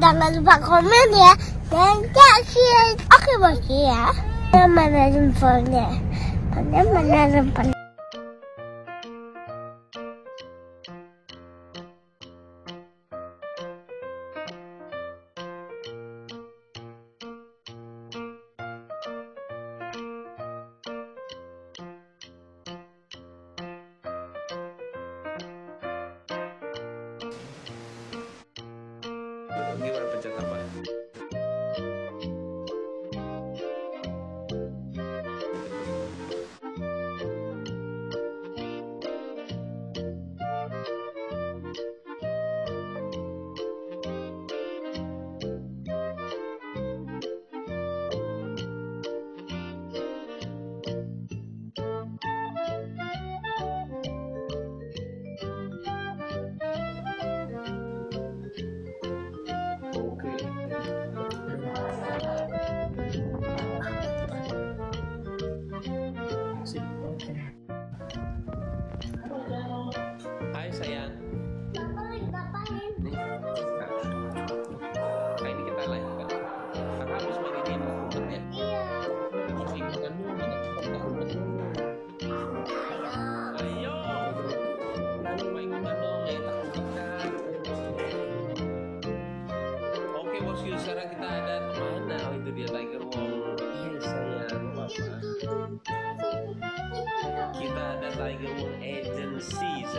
jangan lupa komen ya. Dan kasih oke bos ya. Mana mana mana remponnya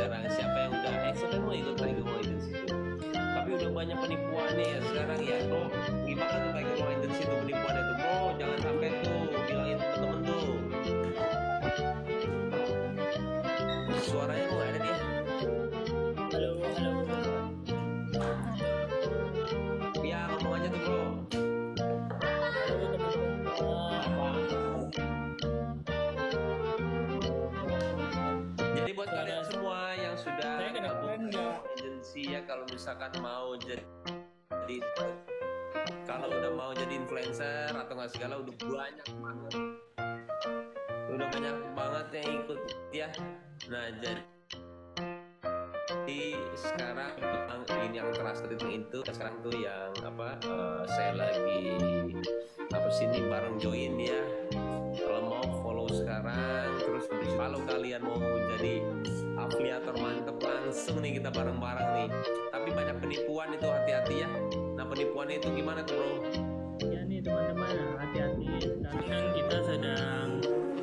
sekarang siapa yang udah eh yang mau ikut Tiger Wong Agency itu tapi udah banyak penipuannya ya sekarang ya. Bro gimana tuh Tiger Wong Agency itu penipuannya tuh? Bro jangan sampai tuh bilangin temen-temen tuh. Suaranya kok ada dia? Halo, halo. ya ngomong aja tuh bro. Jadi buat kalian misalkan mau jadi kalau udah mau jadi influencer atau nggak segala udah banyak banget. Udah banyak banget yang ikut ya. Nah jadi sekarang yang ini yang trusted itu sekarang tuh yang apa eh, saya lagi apa sini bareng join ya. Kalau mau follow sekarang terus kalau kalian mau jadi afiliator mantep langsung nih kita bareng-bareng nih tapi banyak penipuan itu hati-hati ya nah penipuannya itu gimana tuh bro Ya nih teman-teman, hati-hati. Sekarang kita sedang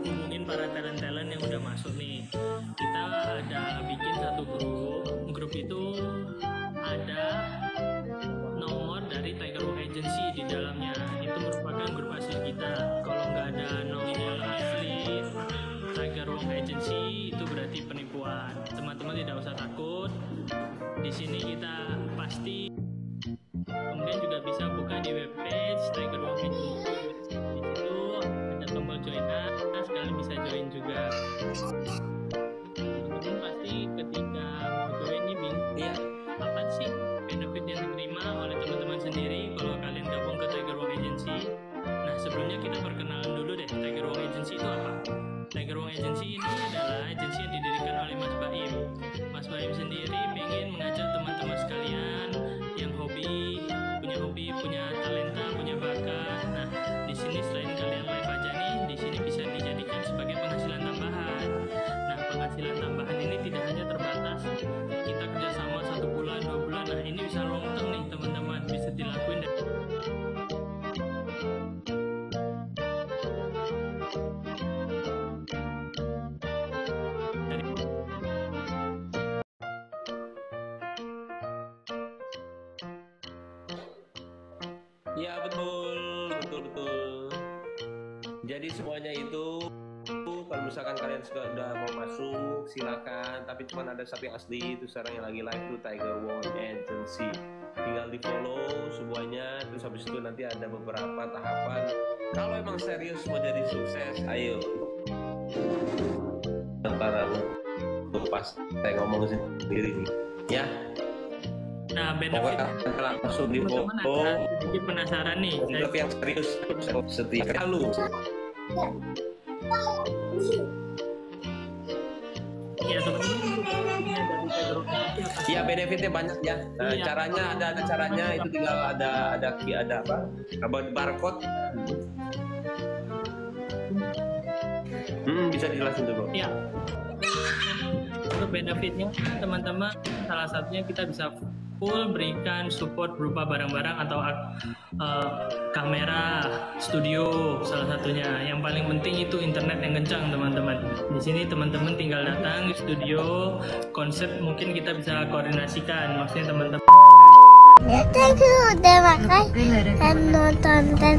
ngomongin para talent-talent yang udah masuk nih. Kita ada bikin satu grup. Grup itu ada nomor dari Tiger Agency di dalamnya. Teman-teman tidak usah takut. Di sini kita pasti kemudian juga bisa buka di webpage Tiger Agency di situ ada tombol join us kalian bisa join juga teman-teman pasti ketika Iya betul, betul betul. Jadi semuanya itu kalau misalkan kalian sudah mau masuk silakan. Tapi cuma ada satu yang asli itu sekarang yang lagi live tuh Tiger Wong Agency. Tinggal di follow semuanya. Terus habis itu nanti ada beberapa tahapan. Kalau emang serius mau jadi sukses, ayo. Antara pas saya ngomong sendiri ya. Nah benefit langsung di ada sedikit penasaran nih saya Untuk yang serius setiap kali ya teman-teman untuk benefitnya dari Iya benefitnya banyak ya. Nah, Iya. Caranya ada ada caranya itu tinggal ada ada ada apa? Apa barcode. Hmm, bisa dijelasin dulu. Ya. Untuk benefitnya teman-teman salah satunya kita bisa full berikan support berupa barang-barang atau uh, kamera studio salah satunya. Yang paling penting itu internet yang kencang teman-teman. Di sini teman-teman tinggal datang di studio, konsep mungkin kita bisa koordinasikan. Maksudnya teman-teman Thank you udah makan dan nonton dan